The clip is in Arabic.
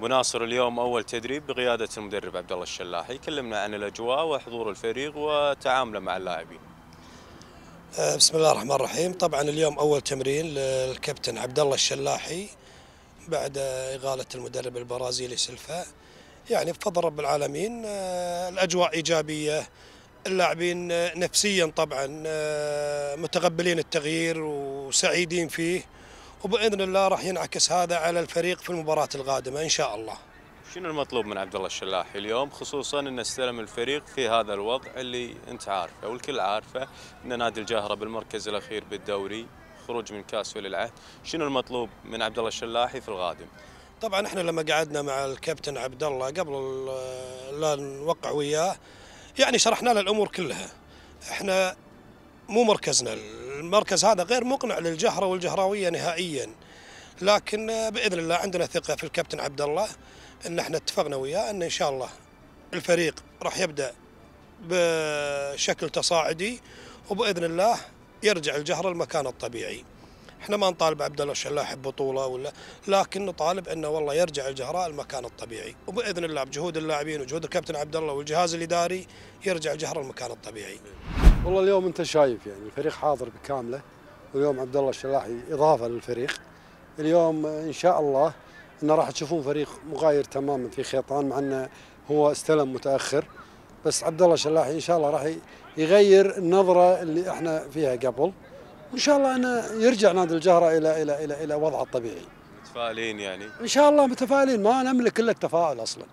مناصر اليوم أول تدريب بقيادة المدرب عبد الله الشلاحي. كلمنا عن الأجواء وحضور الفريق وتعامله مع اللاعبين. آه، بسم الله الرحمن الرحيم. طبعا اليوم أول تمرين للكابتن عبد الله الشلاحي بعد إغالة المدرب البرازيلي سلفا يعني بفضل رب العالمين آه، الأجواء إيجابية اللاعبين آه، نفسيا طبعا متقبلين التغيير وسعيدين فيه. وبإذن الله راح ينعكس هذا على الفريق في المباراة القادمة إن شاء الله. شنو المطلوب من عبد الله الشلاحي اليوم؟ خصوصا انه استلم الفريق في هذا الوضع اللي أنت عارفه والكل عارفه إن نادي الجهره بالمركز الأخير بالدوري خروج من كاس ولي العهد شنو المطلوب من عبد الله الشلاحي في القادم طبعا إحنا لما قعدنا مع الكابتن عبد الله قبل لا نوقع وياه يعني شرحنا له الأمور كلها. إحنا مو مركزنا المركز هذا غير مقنع للجهرة والجهراوية نهائيا. لكن بإذن الله عندنا ثقة في الكابتن عبد الله إن إحنا اتفقنا وياه إن إن شاء الله الفريق راح يبدأ بشكل تصاعدي وبإذن الله يرجع الجهرة المكان الطبيعي. إحنا ما نطالب عبد الله الشلاح ببطولة ولا لكن نطالب إنه والله يرجع الجهراء المكان الطبيعي. وبإذن الله بجهود اللاعبين وجهود الكابتن عبد الله والجهاز الإداري يرجع الجهراء المكان الطبيعي. والله اليوم أنت شايف يعني الفريق حاضر بكامله واليوم عبد الله الشلاحي إضافة للفريق. اليوم إن شاء الله إنه راح تشوفون فريق مغاير تماما في خيطان مع إنه هو استلم متأخر. بس عبد الله الشلاحي إن شاء الله راح يغير النظرة اللي إحنا فيها قبل. وإن شاء الله إنه يرجع نادي الجهرة إلى إلى إلى إلى وضعه الطبيعي. متفائلين يعني. إن شاء الله متفائلين ما نملك إلا التفاؤل أصلا.